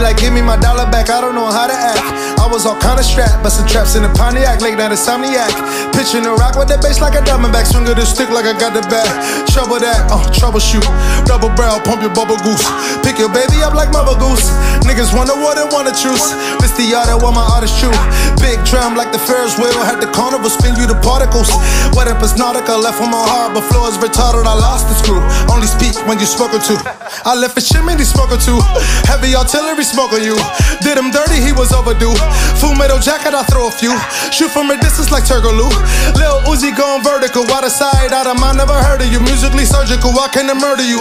Like, give me my dollar back, I don't know how to act. I was all kinda strapped, busting traps in the Pontiac, late night insomniac. Pitching the rock with the bass like a diamondback, swinging the stick like I got the bat. Trouble that, uh, troubleshoot. Double barrel, pump your bubble goose. Pick your baby up like mother goose. Niggas wonder what they wanna choose. This the art of what my art is true. Big drum like the Ferris wheel, had the carnival spin you the particles. What if it's Nautica left on my heart, but flow is retarded, I lost the screw. Only speak when you spoken to. I left a chimney smoker too. Heavy artillery smoke on you. Did him dirty, he was overdue. Full metal jacket, I throw a few. Shoot from a distance like Turgaloo. Lil Uzi going vertical. Out of sight, out of mind, never heard of you. Musically surgical, I can't murder you.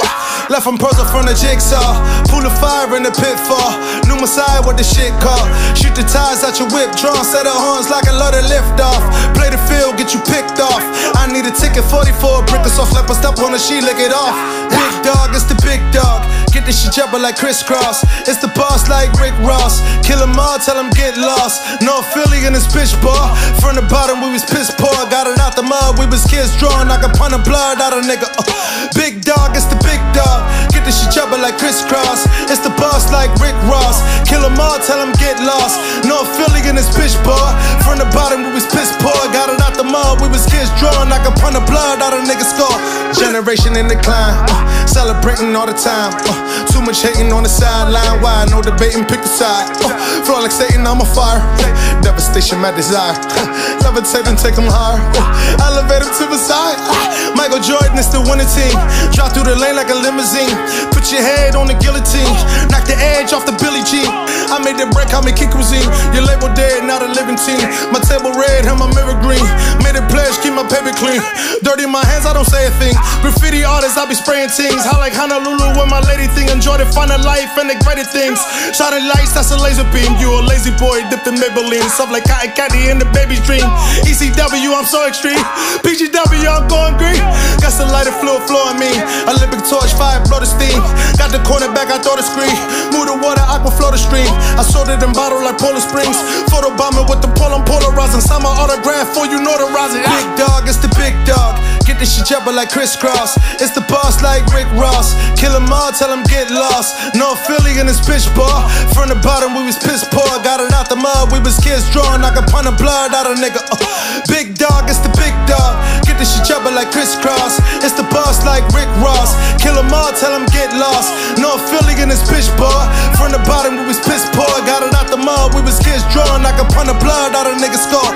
Left from puzzle from the jigsaw. Pool of fire in the pitfall. New Messiah, what the shit called. The tires out your whip, drawn set of horns like a loaded lift off. Play the field, get you picked off. I need a ticket 44, brick us off, let us step on the she lick it off. Big dog, it's the big dog. Get this shit jumping like Kris Kross. It's the boss like Rick Ross. Kill 'em all, tell 'em get lost. No Philly in this bitch bar. From the bottom, we was piss poor. Got it out the mud, we was kids drawing like a pun of blood out of nigga. Uh, big dog, it's the big dog. This shit jumping like Kris Kross. It's the boss like Rick Ross. Kill 'em all, tell 'em get lost. No Philly in this bitch bar. From the bottom, we was piss poor. Got it out the mud, we was kids drawn. like a pun of blood out of nigga's skull. Generation in decline, uh, celebrating all the time. Uh, too much hating on the sideline. Why? No debating, pick a side. Uh, Satan, I'm a fire. Uh, devastation, my desire. Uh, levitate and take them higher. Uh, elevate them to the side. Uh, Michael Jordan is the winning team. Drop through the lane like a limousine. Put your head on the guillotine. Knock the edge off the Billie Jean. I made the break, call me Kick Cuisine. Your label dead, not a living team. My table red, and my mirror green. Paper clean. Dirty my hands, I don't say a thing. Graffiti artists, I be spraying things. How like Honolulu with my lady thing. Enjoy the finer life and the greater things. Shining lights, that's a laser beam. You a lazy boy, dipped in Maybelline. Stuff like cotton candy in the baby's dream. ECW, I'm so extreme. PGW, I'm going green. Got some lighter fluid flowing me. Olympic torch, fire, blow the steam. Got the cornerback, I throw the screen. Move the water, the stream. I sold it in bottle like Polar Springs. Photo bombing with the pole, I'm polarizing. Sign my autograph for you notarizing. Big dog, it's the big dog. Get this shit jumping like Kris Kross. It's the boss like Rick Ross. Kill 'em all, tell 'em get lost. No Philly in this bitch bar. From the bottom, we was piss poor. Got it out the mud, we was kids drawing like a pun of blood out of nigga. Uh, big dog, it's the big dog. Get this shit jumping like Kris Kross. It's the boss like Rick Ross. Kill 'em all, tell 'em get lost. No Philly in this bitch bar. Mud, we was kids drawing like a pun of blood out of nigga's skull.